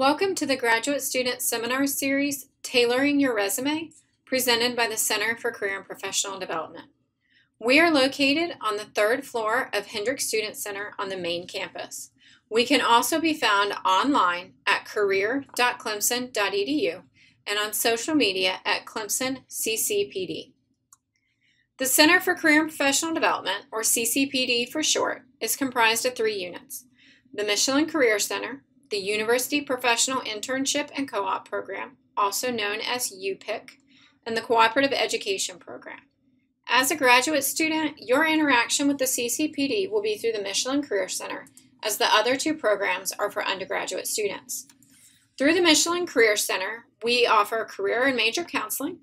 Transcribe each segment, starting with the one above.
Welcome to the Graduate Student Seminar Series, Tailoring Your Resume, presented by the Center for Career and Professional Development. We are located on the third floor of Hendrix Student Center on the main campus. We can also be found online at career.clemson.edu and on social media at Clemson CCPD. The Center for Career and Professional Development, or CCPD for short, is comprised of three units the Michelin Career Center, the University Professional Internship and Co op Program, also known as UPIC, and the Cooperative Education Program. As a graduate student, your interaction with the CCPD will be through the Michelin Career Center, as the other two programs are for undergraduate students. Through the Michelin Career Center, we offer career and major counseling,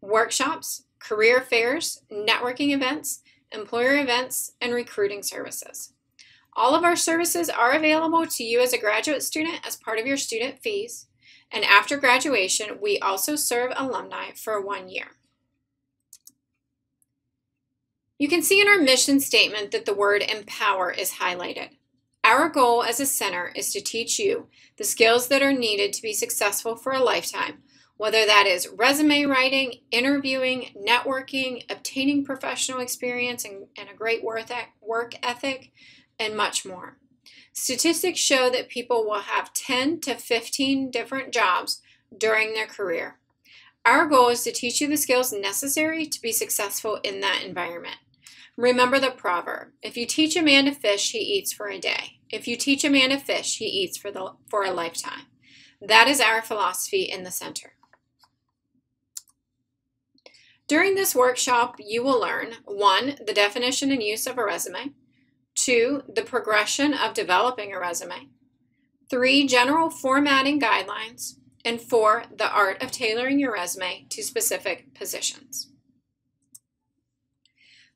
workshops, career fairs, networking events, employer events, and recruiting services. All of our services are available to you as a graduate student as part of your student fees, and after graduation, we also serve alumni for one year. You can see in our mission statement that the word empower is highlighted. Our goal as a center is to teach you the skills that are needed to be successful for a lifetime whether that is resume writing, interviewing, networking, obtaining professional experience and, and a great work ethic, and much more. Statistics show that people will have 10 to 15 different jobs during their career. Our goal is to teach you the skills necessary to be successful in that environment. Remember the proverb if you teach a man to fish, he eats for a day. If you teach a man to fish, he eats for, the, for a lifetime. That is our philosophy in the center. During this workshop, you will learn one, the definition and use of a resume, two, the progression of developing a resume, three, general formatting guidelines, and four, the art of tailoring your resume to specific positions.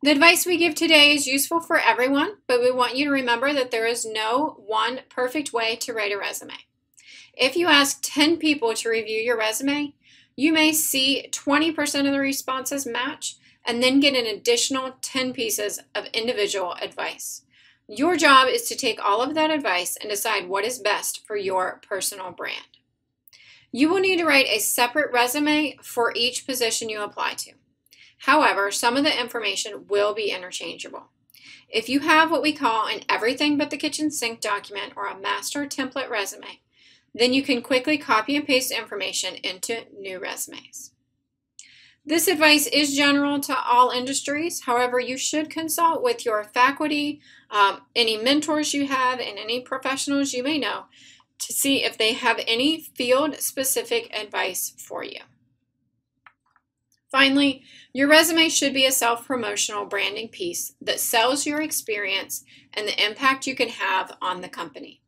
The advice we give today is useful for everyone, but we want you to remember that there is no one perfect way to write a resume. If you ask 10 people to review your resume, you may see 20% of the responses match and then get an additional 10 pieces of individual advice. Your job is to take all of that advice and decide what is best for your personal brand. You will need to write a separate resume for each position you apply to. However, some of the information will be interchangeable. If you have what we call an everything but the kitchen sink document or a master template resume, then you can quickly copy and paste information into new resumes. This advice is general to all industries. However, you should consult with your faculty, um, any mentors you have, and any professionals you may know to see if they have any field specific advice for you. Finally, your resume should be a self promotional branding piece that sells your experience and the impact you can have on the company.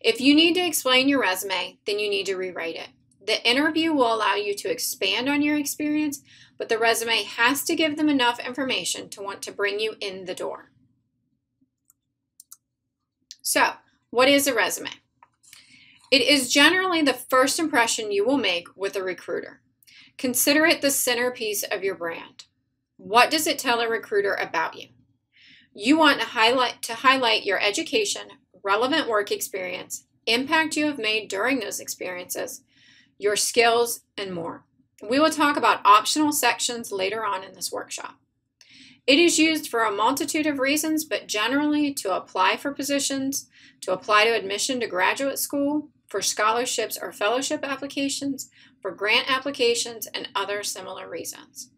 If you need to explain your resume, then you need to rewrite it. The interview will allow you to expand on your experience, but the resume has to give them enough information to want to bring you in the door. So, what is a resume? It is generally the first impression you will make with a recruiter. Consider it the centerpiece of your brand. What does it tell a recruiter about you? You want to highlight to highlight your education, relevant work experience, impact you have made during those experiences, your skills, and more. We will talk about optional sections later on in this workshop. It is used for a multitude of reasons, but generally to apply for positions, to apply to admission to graduate school, for scholarships or fellowship applications, for grant applications, and other similar reasons.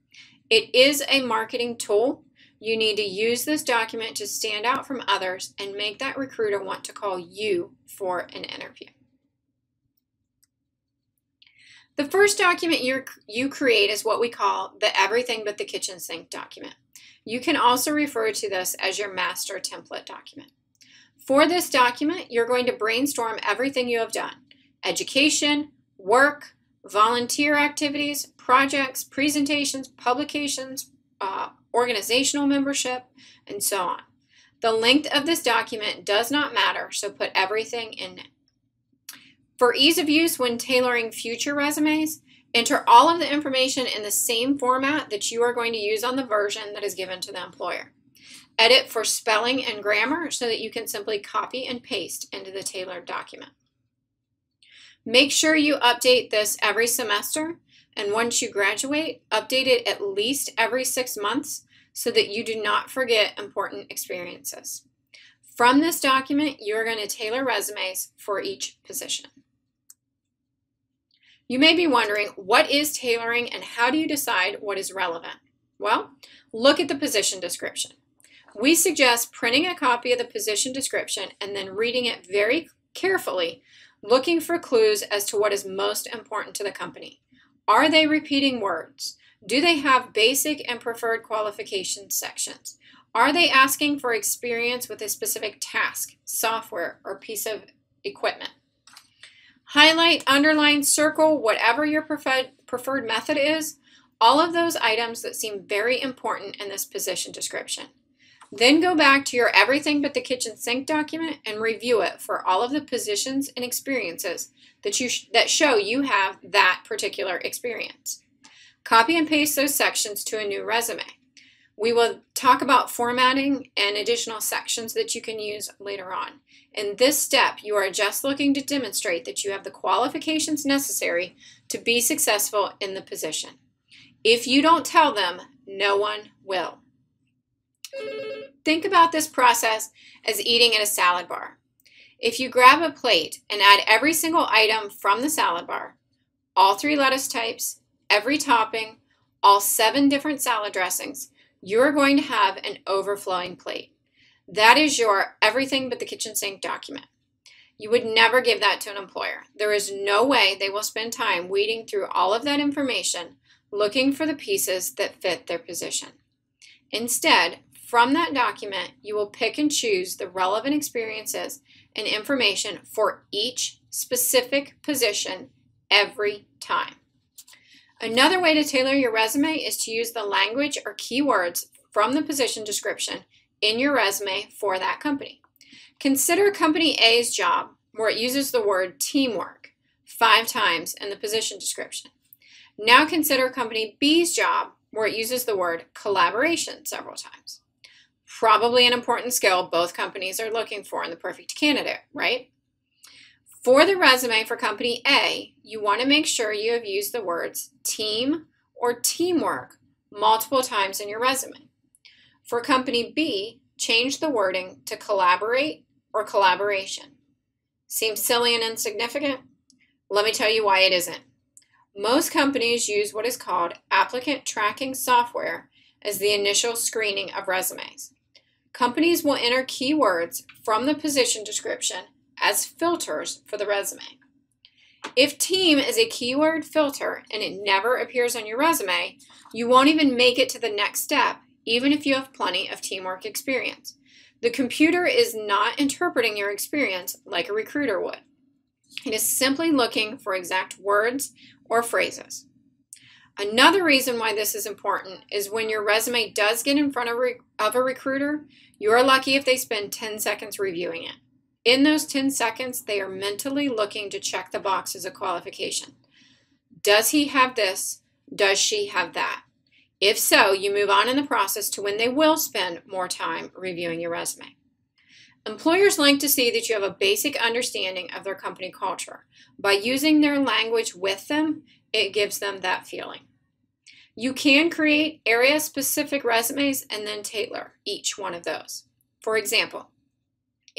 It is a marketing tool you need to use this document to stand out from others and make that recruiter want to call you for an interview. The first document you, you create is what we call the Everything But the Kitchen Sink document. You can also refer to this as your master template document. For this document, you're going to brainstorm everything you have done education, work, volunteer activities, projects, presentations, publications, uh, organizational membership, and so on. The length of this document does not matter, so put everything in it. For ease of use when tailoring future resumes, enter all of the information in the same format that you are going to use on the version that is given to the employer. Edit for spelling and grammar so that you can simply copy and paste into the tailored document. Make sure you update this every semester, and once you graduate, update it at least every six months so that you do not forget important experiences. From this document, you are going to tailor resumes for each position. You may be wondering, what is tailoring and how do you decide what is relevant? Well, look at the position description. We suggest printing a copy of the position description and then reading it very carefully, looking for clues as to what is most important to the company. Are they repeating words? Do they have basic and preferred qualifications sections? Are they asking for experience with a specific task, software, or piece of equipment? Highlight, underline, circle, whatever your preferred, preferred method is, all of those items that seem very important in this position description. Then go back to your Everything But the Kitchen Sink document and review it for all of the positions and experiences that, you sh that show you have that particular experience. Copy and paste those sections to a new resume. We will talk about formatting and additional sections that you can use later on. In this step, you are just looking to demonstrate that you have the qualifications necessary to be successful in the position. If you don't tell them, no one will. Think about this process as eating at a salad bar. If you grab a plate and add every single item from the salad bar, all three lettuce types, every topping, all seven different salad dressings, you're going to have an overflowing plate. That is your everything but the kitchen sink document. You would never give that to an employer. There is no way they will spend time weeding through all of that information looking for the pieces that fit their position. Instead, from that document, you will pick and choose the relevant experiences and information for each specific position every time. Another way to tailor your resume is to use the language or keywords from the position description in your resume for that company. Consider Company A's job where it uses the word teamwork five times in the position description. Now consider Company B's job where it uses the word collaboration several times. Probably an important skill both companies are looking for in the perfect candidate, right? For the resume for Company A, you want to make sure you have used the words team or teamwork multiple times in your resume. For Company B, change the wording to collaborate or collaboration. Seems silly and insignificant? Let me tell you why it isn't. Most companies use what is called applicant tracking software as the initial screening of resumes. Companies will enter keywords from the position description as filters for the resume. If team is a keyword filter and it never appears on your resume, you won't even make it to the next step, even if you have plenty of teamwork experience. The computer is not interpreting your experience like a recruiter would. It is simply looking for exact words or phrases. Another reason why this is important is when your resume does get in front of, of a recruiter, you are lucky if they spend 10 seconds reviewing it. In those 10 seconds, they are mentally looking to check the boxes of qualification. Does he have this? Does she have that? If so, you move on in the process to when they will spend more time reviewing your resume. Employers like to see that you have a basic understanding of their company culture. By using their language with them, it gives them that feeling. You can create area specific resumes and then tailor each one of those. For example,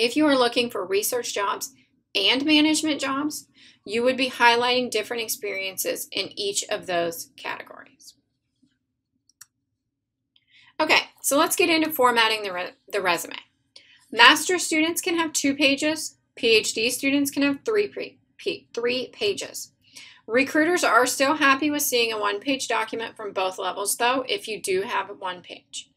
if you are looking for research jobs and management jobs, you would be highlighting different experiences in each of those categories. Okay, so let's get into formatting the, re the resume. Master students can have two pages, PhD students can have three, three pages. Recruiters are still happy with seeing a one-page document from both levels, though, if you do have one page.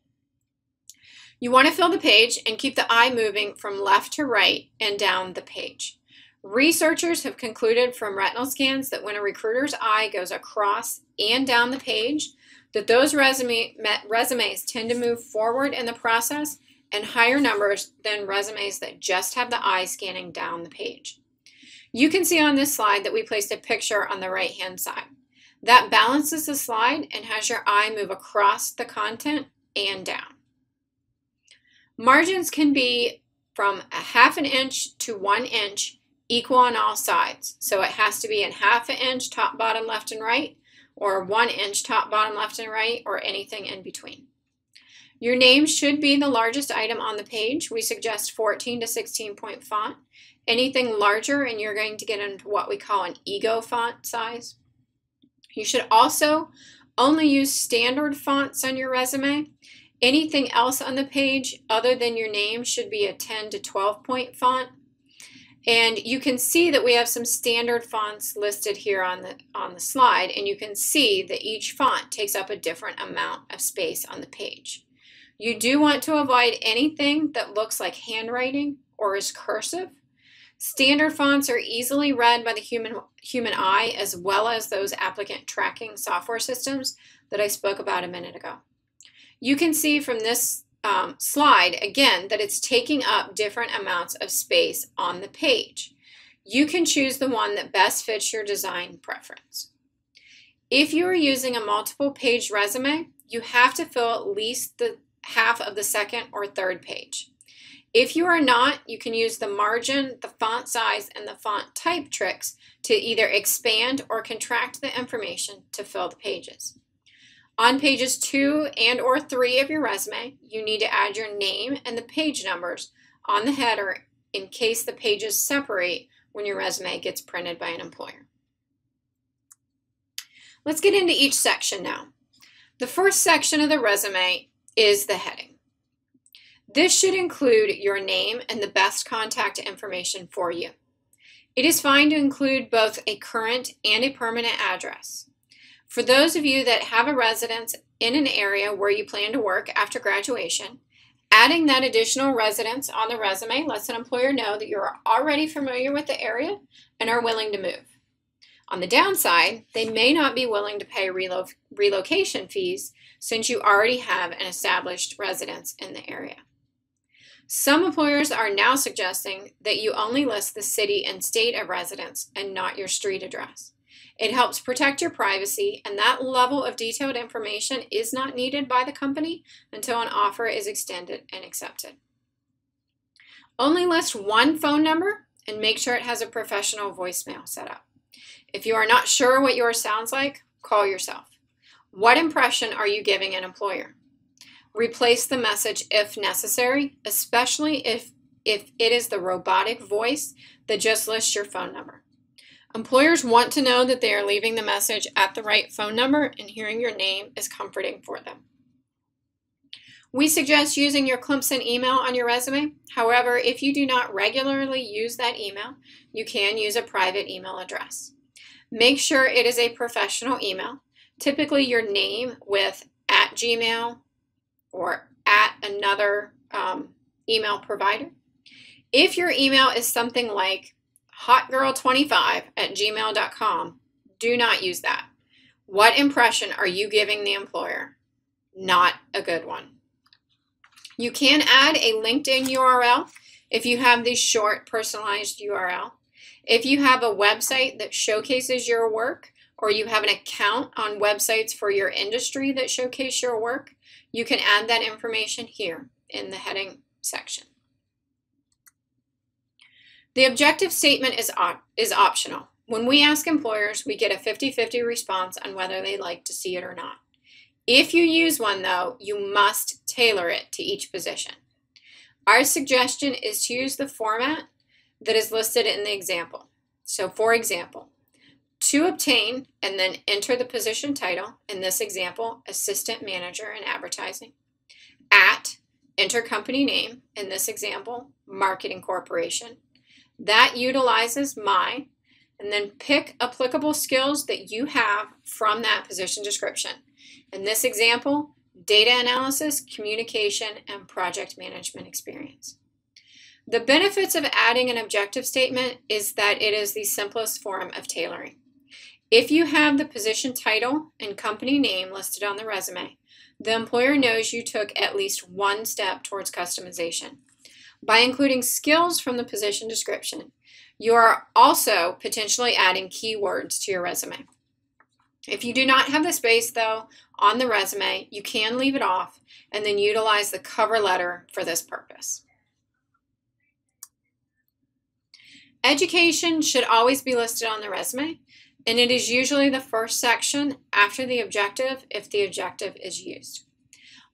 You want to fill the page and keep the eye moving from left to right and down the page. Researchers have concluded from retinal scans that when a recruiter's eye goes across and down the page, that those resume, resumes tend to move forward in the process and higher numbers than resumes that just have the eye scanning down the page. You can see on this slide that we placed a picture on the right hand side. That balances the slide and has your eye move across the content and down. Margins can be from a half an inch to one inch, equal on all sides. So it has to be in half an inch, top, bottom, left, and right, or one inch, top, bottom, left, and right, or anything in between. Your name should be the largest item on the page. We suggest 14 to 16 point font. Anything larger, and you're going to get into what we call an ego font size. You should also only use standard fonts on your resume. Anything else on the page other than your name should be a 10 to 12 point font. And you can see that we have some standard fonts listed here on the, on the slide, and you can see that each font takes up a different amount of space on the page. You do want to avoid anything that looks like handwriting or is cursive. Standard fonts are easily read by the human, human eye as well as those applicant tracking software systems that I spoke about a minute ago. You can see from this um, slide, again, that it's taking up different amounts of space on the page. You can choose the one that best fits your design preference. If you are using a multiple page resume, you have to fill at least the half of the second or third page. If you are not, you can use the margin, the font size, and the font type tricks to either expand or contract the information to fill the pages. On pages two and or three of your resume, you need to add your name and the page numbers on the header in case the pages separate when your resume gets printed by an employer. Let's get into each section now. The first section of the resume is the heading. This should include your name and the best contact information for you. It is fine to include both a current and a permanent address. For those of you that have a residence in an area where you plan to work after graduation, adding that additional residence on the resume lets an employer know that you're already familiar with the area and are willing to move. On the downside, they may not be willing to pay relo relocation fees since you already have an established residence in the area. Some employers are now suggesting that you only list the city and state of residence and not your street address. It helps protect your privacy, and that level of detailed information is not needed by the company until an offer is extended and accepted. Only list one phone number and make sure it has a professional voicemail set up. If you are not sure what yours sounds like, call yourself. What impression are you giving an employer? Replace the message if necessary, especially if, if it is the robotic voice that just lists your phone number. Employers want to know that they are leaving the message at the right phone number, and hearing your name is comforting for them. We suggest using your Clemson email on your resume. However, if you do not regularly use that email, you can use a private email address. Make sure it is a professional email, typically your name with at Gmail or at another um, email provider. If your email is something like hotgirl25 at gmail.com. Do not use that. What impression are you giving the employer? Not a good one. You can add a LinkedIn URL if you have the short personalized URL. If you have a website that showcases your work, or you have an account on websites for your industry that showcase your work, you can add that information here in the heading section. The objective statement is, op is optional. When we ask employers, we get a 50-50 response on whether they like to see it or not. If you use one, though, you must tailor it to each position. Our suggestion is to use the format that is listed in the example. So, for example, to obtain and then enter the position title, in this example, Assistant Manager in Advertising, at enter company name, in this example, Marketing Corporation, that utilizes my, and then pick applicable skills that you have from that position description. In this example, data analysis, communication, and project management experience. The benefits of adding an objective statement is that it is the simplest form of tailoring. If you have the position title and company name listed on the resume, the employer knows you took at least one step towards customization. By including skills from the position description, you are also potentially adding keywords to your resume. If you do not have the space, though, on the resume, you can leave it off and then utilize the cover letter for this purpose. Education should always be listed on the resume, and it is usually the first section after the objective if the objective is used.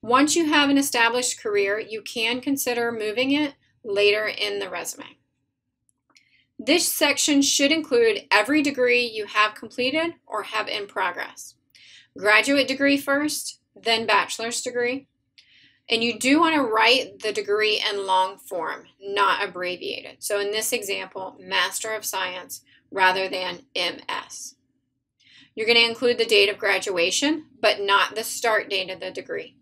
Once you have an established career, you can consider moving it later in the resume. This section should include every degree you have completed or have in progress. Graduate degree first, then bachelor's degree. And you do want to write the degree in long form, not abbreviated. So in this example, Master of Science rather than MS. You're going to include the date of graduation, but not the start date of the degree.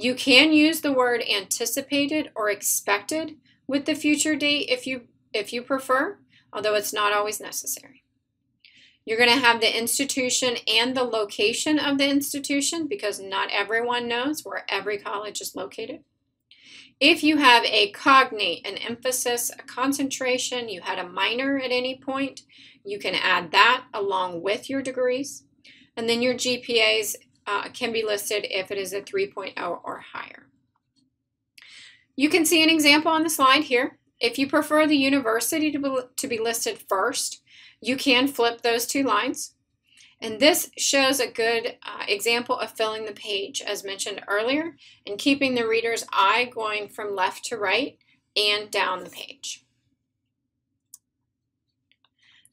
You can use the word anticipated or expected with the future date if you if you prefer, although it's not always necessary. You're going to have the institution and the location of the institution because not everyone knows where every college is located. If you have a cognate, an emphasis, a concentration, you had a minor at any point, you can add that along with your degrees. And then your GPAs uh, can be listed if it is a 3.0 or higher. You can see an example on the slide here. If you prefer the university to be, to be listed first, you can flip those two lines. And this shows a good uh, example of filling the page, as mentioned earlier, and keeping the reader's eye going from left to right and down the page.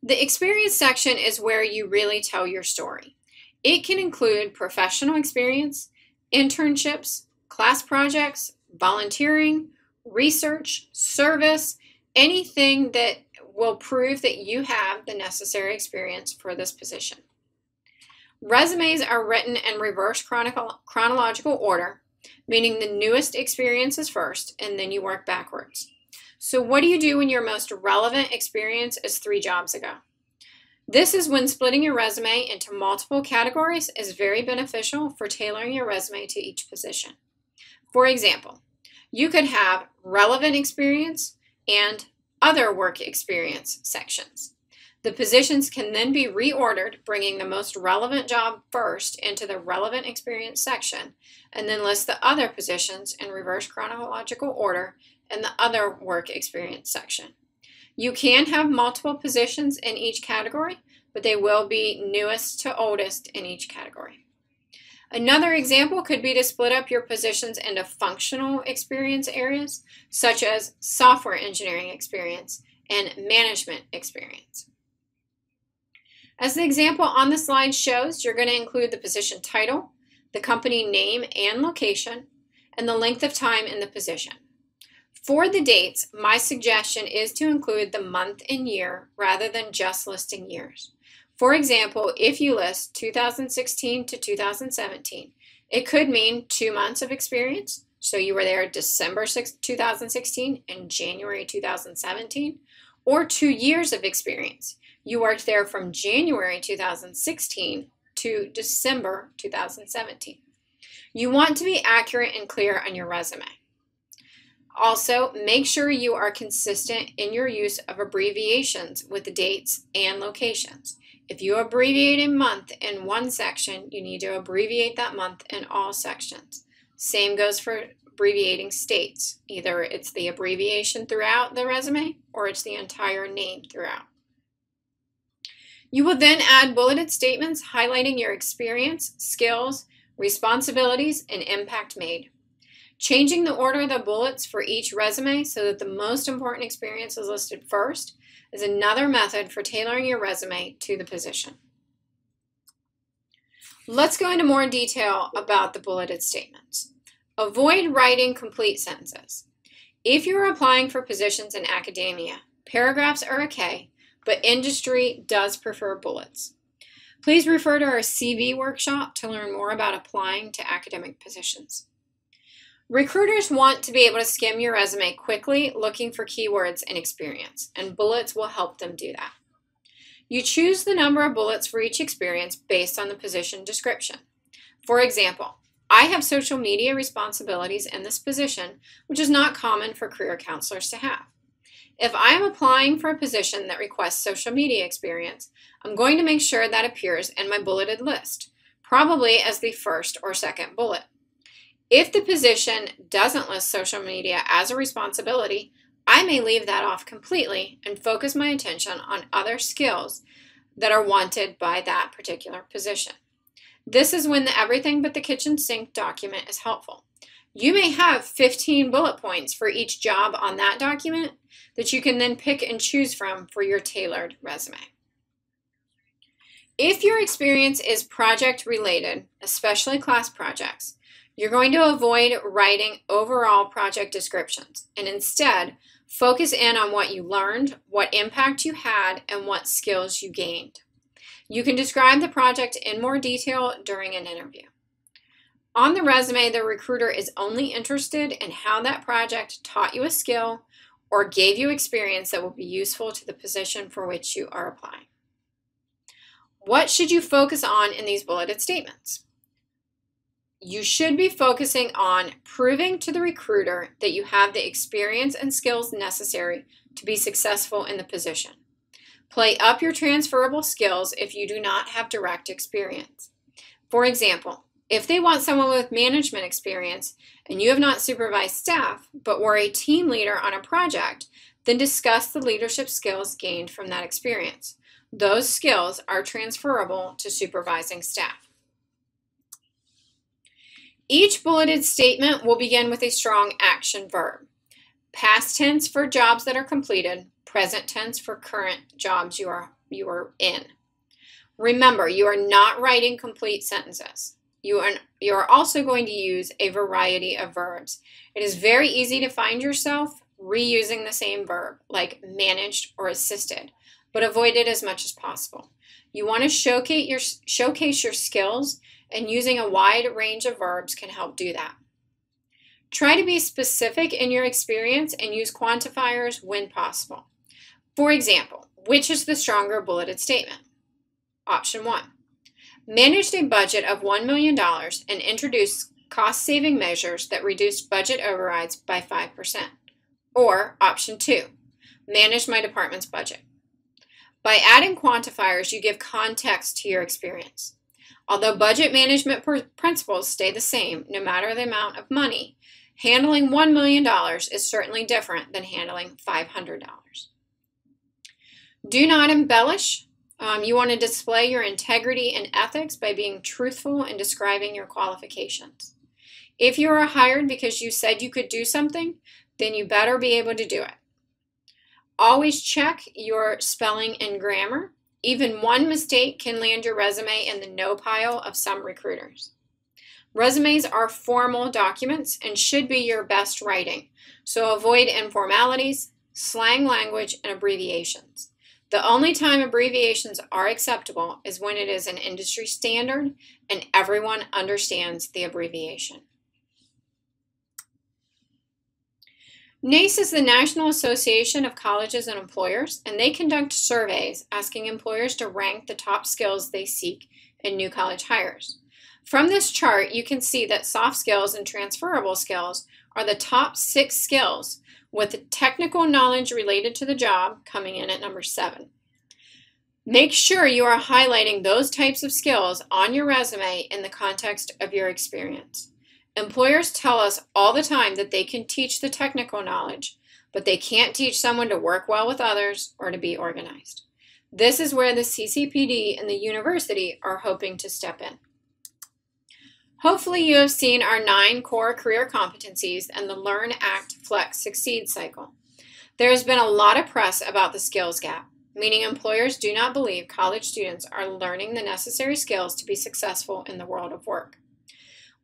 The experience section is where you really tell your story. It can include professional experience, internships, class projects, volunteering, research, service, anything that will prove that you have the necessary experience for this position. Resumes are written in reverse chronological order, meaning the newest experience is first and then you work backwards. So, what do you do when your most relevant experience is three jobs ago? This is when splitting your resume into multiple categories is very beneficial for tailoring your resume to each position. For example, you could have relevant experience and other work experience sections. The positions can then be reordered, bringing the most relevant job first into the relevant experience section, and then list the other positions in reverse chronological order in the other work experience section. You can have multiple positions in each category, but they will be newest to oldest in each category. Another example could be to split up your positions into functional experience areas, such as software engineering experience and management experience. As the example on the slide shows, you're going to include the position title, the company name and location, and the length of time in the position. For the dates, my suggestion is to include the month and year rather than just listing years. For example, if you list 2016 to 2017, it could mean two months of experience. So you were there December 6, 2016 and January 2017, or two years of experience. You worked there from January 2016 to December 2017. You want to be accurate and clear on your resume. Also, make sure you are consistent in your use of abbreviations with the dates and locations. If you abbreviate a month in one section, you need to abbreviate that month in all sections. Same goes for abbreviating states. Either it's the abbreviation throughout the resume or it's the entire name throughout. You will then add bulleted statements highlighting your experience, skills, responsibilities, and impact made. Changing the order of the bullets for each resume so that the most important experience is listed first is another method for tailoring your resume to the position. Let's go into more detail about the bulleted statements. Avoid writing complete sentences. If you're applying for positions in academia, paragraphs are okay, but industry does prefer bullets. Please refer to our CV workshop to learn more about applying to academic positions. Recruiters want to be able to skim your resume quickly, looking for keywords and experience, and bullets will help them do that. You choose the number of bullets for each experience based on the position description. For example, I have social media responsibilities in this position, which is not common for career counselors to have. If I am applying for a position that requests social media experience, I'm going to make sure that appears in my bulleted list, probably as the first or second bullet. If the position doesn't list social media as a responsibility, I may leave that off completely and focus my attention on other skills that are wanted by that particular position. This is when the everything but the kitchen sink document is helpful. You may have 15 bullet points for each job on that document that you can then pick and choose from for your tailored resume. If your experience is project related, especially class projects, you're going to avoid writing overall project descriptions and instead focus in on what you learned, what impact you had, and what skills you gained. You can describe the project in more detail during an interview. On the resume, the recruiter is only interested in how that project taught you a skill or gave you experience that will be useful to the position for which you are applying. What should you focus on in these bulleted statements? You should be focusing on proving to the recruiter that you have the experience and skills necessary to be successful in the position. Play up your transferable skills if you do not have direct experience. For example, if they want someone with management experience and you have not supervised staff but were a team leader on a project, then discuss the leadership skills gained from that experience. Those skills are transferable to supervising staff. Each bulleted statement will begin with a strong action verb. Past tense for jobs that are completed, present tense for current jobs you are, you are in. Remember, you are not writing complete sentences. You are, you are also going to use a variety of verbs. It is very easy to find yourself reusing the same verb, like managed or assisted, but avoid it as much as possible. You want to showcase your, showcase your skills, and using a wide range of verbs can help do that. Try to be specific in your experience and use quantifiers when possible. For example, which is the stronger bulleted statement? Option 1. Managed a budget of $1 million and introduced cost saving measures that reduced budget overrides by 5%. Or option 2. Managed my department's budget. By adding quantifiers, you give context to your experience. Although budget management principles stay the same no matter the amount of money, handling $1 million is certainly different than handling $500. Do not embellish. Um, you want to display your integrity and ethics by being truthful and describing your qualifications. If you are hired because you said you could do something, then you better be able to do it. Always check your spelling and grammar. Even one mistake can land your resume in the no pile of some recruiters. Resumes are formal documents and should be your best writing, so avoid informalities, slang language, and abbreviations. The only time abbreviations are acceptable is when it is an industry standard and everyone understands the abbreviation. NACE is the National Association of Colleges and Employers, and they conduct surveys asking employers to rank the top skills they seek in new college hires. From this chart, you can see that soft skills and transferable skills are the top six skills with technical knowledge related to the job coming in at number seven. Make sure you are highlighting those types of skills on your resume in the context of your experience. Employers tell us all the time that they can teach the technical knowledge, but they can't teach someone to work well with others or to be organized. This is where the CCPD and the university are hoping to step in. Hopefully you have seen our nine core career competencies and the Learn, Act, Flex, Succeed cycle. There has been a lot of press about the skills gap, meaning employers do not believe college students are learning the necessary skills to be successful in the world of work.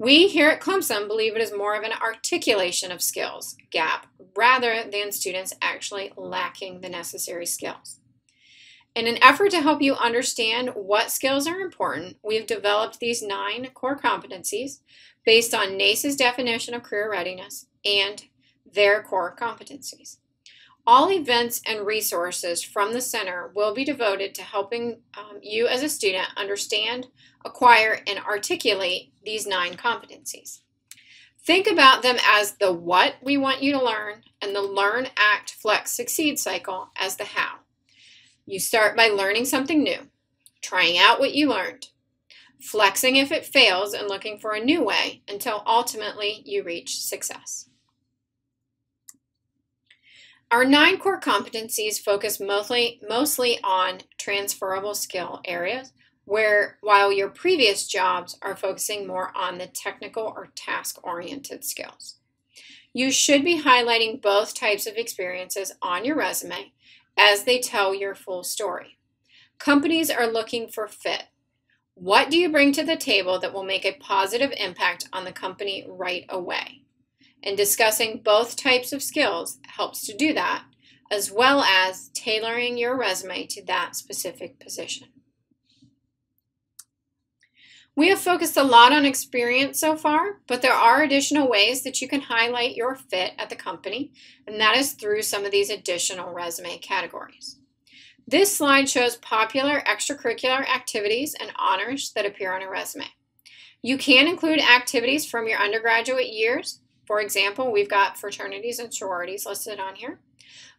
We here at Clemson believe it is more of an articulation of skills gap rather than students actually lacking the necessary skills. In an effort to help you understand what skills are important, we've developed these nine core competencies based on NACE's definition of career readiness and their core competencies. All events and resources from the center will be devoted to helping um, you as a student understand, acquire, and articulate these nine competencies. Think about them as the what we want you to learn and the learn, act, flex, succeed cycle as the how. You start by learning something new, trying out what you learned, flexing if it fails, and looking for a new way until ultimately you reach success. Our nine core competencies focus mostly, mostly on transferable skill areas, where while your previous jobs are focusing more on the technical or task-oriented skills. You should be highlighting both types of experiences on your resume as they tell your full story. Companies are looking for fit. What do you bring to the table that will make a positive impact on the company right away? And discussing both types of skills helps to do that, as well as tailoring your resume to that specific position. We have focused a lot on experience so far, but there are additional ways that you can highlight your fit at the company, and that is through some of these additional resume categories. This slide shows popular extracurricular activities and honors that appear on a resume. You can include activities from your undergraduate years. For example, we've got fraternities and sororities listed on here.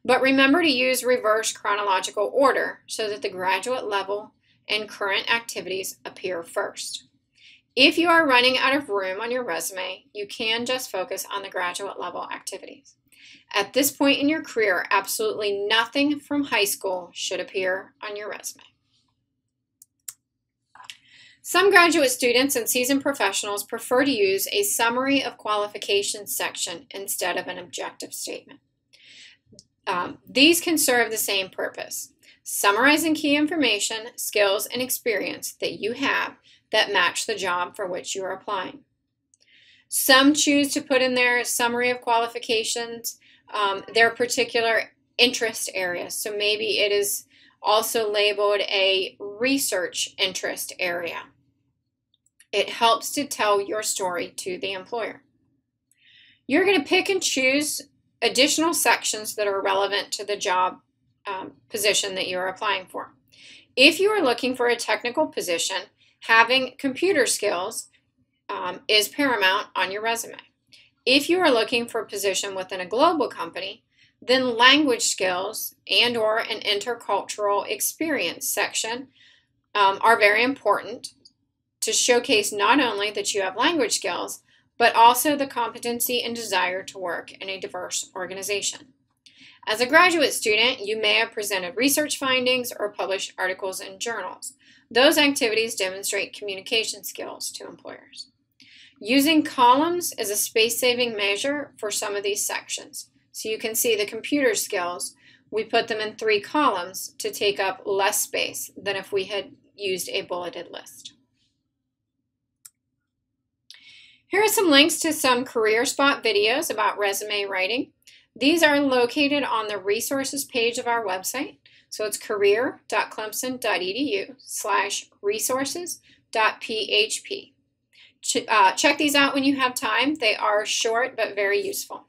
But remember to use reverse chronological order so that the graduate level and current activities appear first. If you are running out of room on your resume, you can just focus on the graduate level activities. At this point in your career, absolutely nothing from high school should appear on your resume. Some graduate students and seasoned professionals prefer to use a summary of qualifications section instead of an objective statement. Um, these can serve the same purpose summarizing key information, skills, and experience that you have that match the job for which you are applying. Some choose to put in their summary of qualifications um, their particular interest area. So maybe it is also labeled a research interest area. It helps to tell your story to the employer. You're going to pick and choose additional sections that are relevant to the job um, position that you are applying for. If you are looking for a technical position, having computer skills um, is paramount on your resume. If you are looking for a position within a global company, then language skills and or an intercultural experience section um, are very important to showcase not only that you have language skills, but also the competency and desire to work in a diverse organization. As a graduate student, you may have presented research findings or published articles in journals. Those activities demonstrate communication skills to employers. Using columns is a space-saving measure for some of these sections. So you can see the computer skills, we put them in three columns to take up less space than if we had used a bulleted list. Here are some links to some Career Spot videos about resume writing. These are located on the resources page of our website. So it's career.clemson.edu slash resources.php. Ch uh, check these out when you have time. They are short but very useful.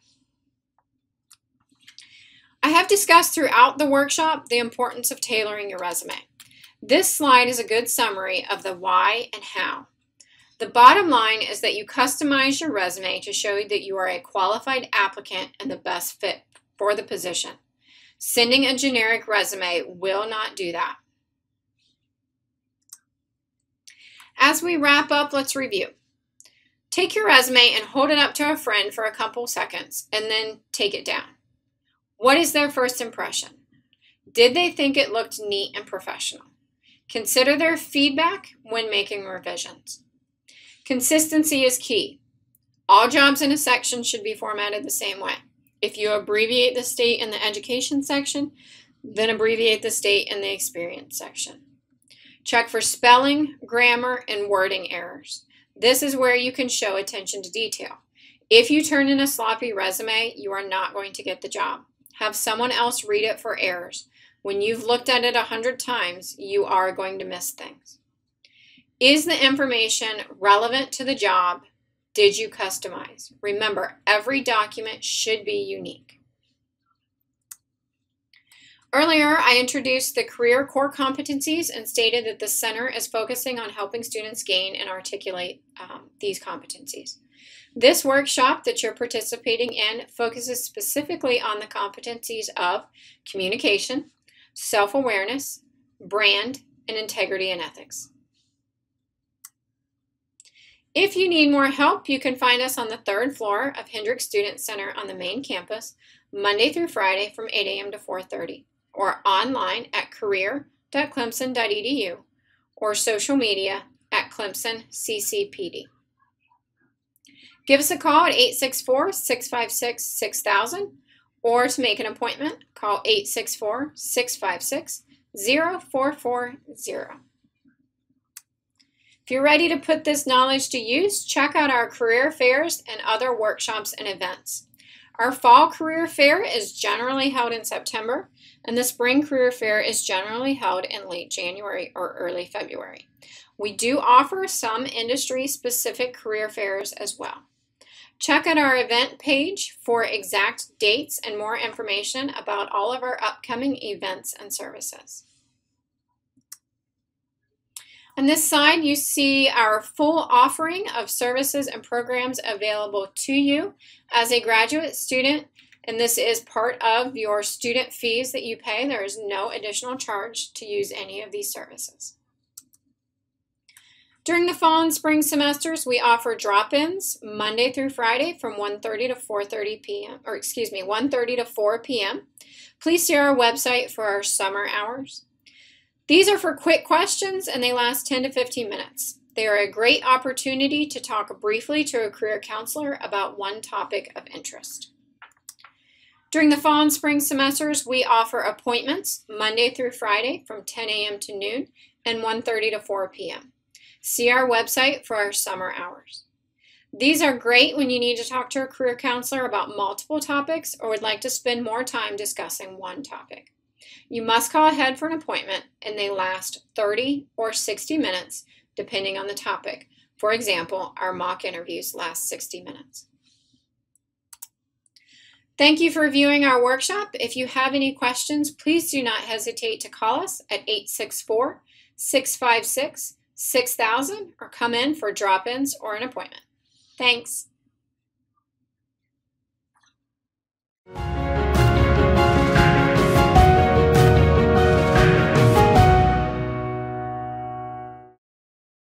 I have discussed throughout the workshop the importance of tailoring your resume. This slide is a good summary of the why and how. The bottom line is that you customize your resume to show that you are a qualified applicant and the best fit for the position. Sending a generic resume will not do that. As we wrap up, let's review. Take your resume and hold it up to a friend for a couple seconds and then take it down. What is their first impression? Did they think it looked neat and professional? Consider their feedback when making revisions. Consistency is key. All jobs in a section should be formatted the same way. If you abbreviate the state in the education section, then abbreviate the state in the experience section. Check for spelling, grammar, and wording errors. This is where you can show attention to detail. If you turn in a sloppy resume, you are not going to get the job. Have someone else read it for errors. When you've looked at it a hundred times, you are going to miss things. Is the information relevant to the job? Did you customize? Remember, every document should be unique. Earlier, I introduced the career core competencies and stated that the center is focusing on helping students gain and articulate um, these competencies. This workshop that you're participating in focuses specifically on the competencies of communication, self-awareness, brand, and integrity and ethics. If you need more help, you can find us on the third floor of Hendrix Student Center on the main campus, Monday through Friday from 8 a.m. to 4.30, or online at career.clemson.edu, or social media at Clemson CCPD. Give us a call at 864 656 6000 or to make an appointment, call 864 656 0440. If you're ready to put this knowledge to use, check out our career fairs and other workshops and events. Our fall career fair is generally held in September, and the spring career fair is generally held in late January or early February. We do offer some industry specific career fairs as well. Check out our event page for exact dates and more information about all of our upcoming events and services. On this side, you see our full offering of services and programs available to you as a graduate student, and this is part of your student fees that you pay. There is no additional charge to use any of these services. During the fall and spring semesters, we offer drop-ins Monday through Friday from 1.30 to 4.30 p.m., or excuse me, 1.30 to 4 p.m. Please see our website for our summer hours. These are for quick questions and they last 10 to 15 minutes. They are a great opportunity to talk briefly to a career counselor about one topic of interest. During the fall and spring semesters, we offer appointments Monday through Friday from 10 a.m. to noon and 1.30 to 4 p.m. See our website for our summer hours. These are great when you need to talk to a career counselor about multiple topics or would like to spend more time discussing one topic. You must call ahead for an appointment and they last 30 or 60 minutes depending on the topic. For example, our mock interviews last 60 minutes. Thank you for viewing our workshop. If you have any questions, please do not hesitate to call us at 864 656 6000 or come in for drop-ins or an appointment. Thanks.